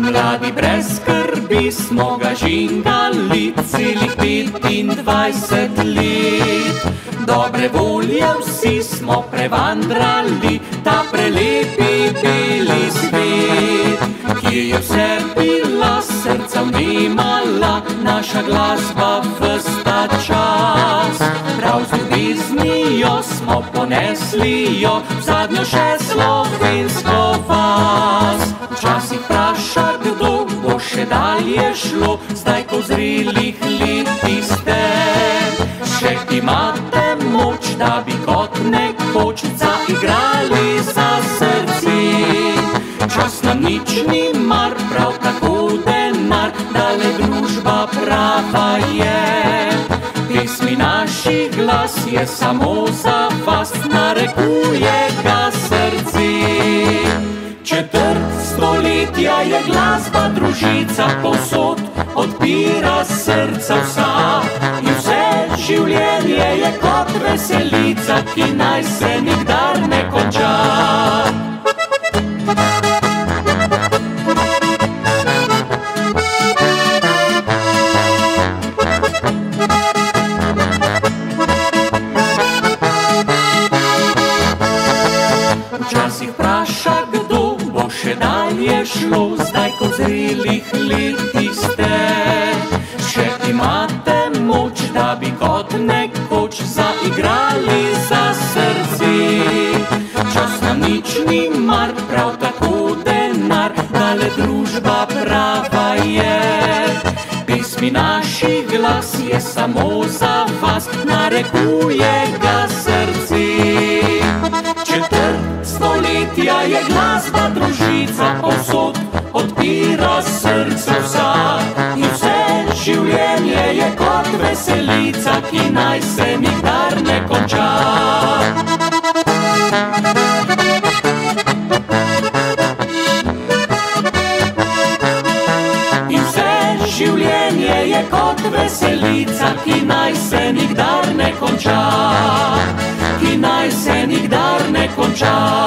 Mladi brez skrbi smo ga žingali celih 25 let. Dobre volje vsi smo prevandrali ta prelepi beli svet, ki je vse bila srca vnemala, naša glasba vsta čas. Prav z ljubeznijo smo ponesli jo v zadnjo še slovensko vas. Včasih vpraša, kdo bo še dalje šlo, zdaj ko zrelih leti ste. Še imate moč, da bi kot nekoč zaigrali za srci. Čas nam nič ni mar, prav tako denar, da le družba prava je. Glas je samo za vas, narekuje ga srci. Četrt stoletja je glasba družica posod, odpira srca vsa. In vse življenje je kot veselica, ki naj se nikdar ne konča. Vpraša, kdo bo še dalje šlo, zdaj ko zrelih leti ste. Še imate moč, da bi kot nekoč zaigrali za srci. Čas nam nič ni mar, prav tako denar, da le družba prava je. Pesmi naši glas je samo za vas, narekuje ga srci. Stoletja je glasba družica posod, odpira srce vsa. In vse življenje je kot veselica, ki naj se nikdar ne konča. In vse življenje je kot veselica, ki naj se nikdar ne konča, ki naj se nikdar ne konča.